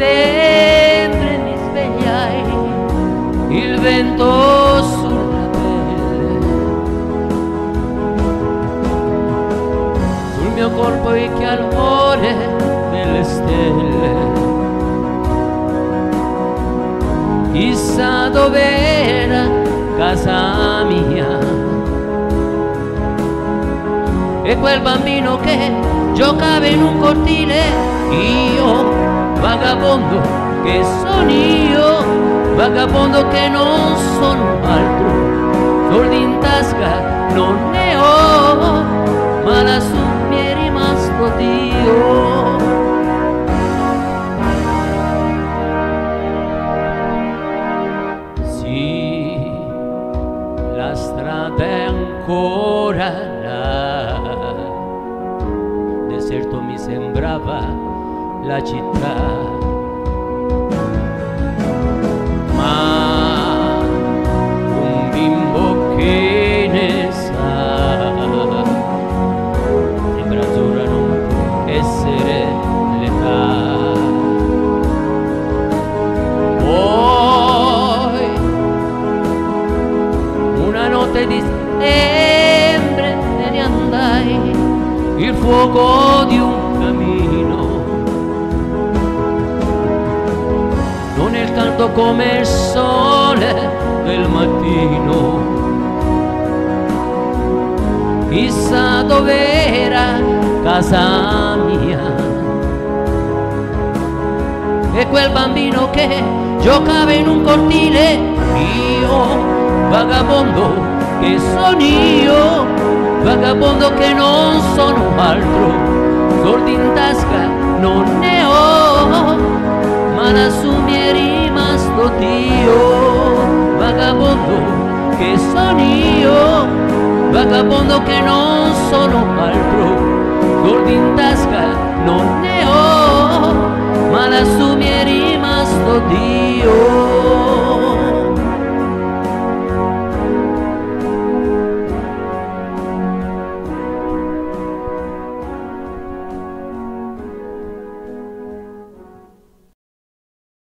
settembre mi svegliai, il vento sulla pelle, sul mio corpo il calore delle stelle. Chissà dov'era casa mia e quel bambino che giocava in un cortile, io, vagabondo che sono io, vagabondo che non sono altro, soldi in tasca non ne ho, ma lassù mi è rimasto la strada è ancora. Deserto mi sembrava la città. Ma un bimbo che ne sa, sembra azzurra non può essere l'età. Poi una notte di settembre me ne andai il fuoco di un canto come il sole del mattino. Chissà dov'era casa mia. E quel bambino che giocava in un cortile, io, vagabondo che sono io, vagabondo che non sono altro, soldi in tasca non ne ho, vagabondo che non sono altro, soldi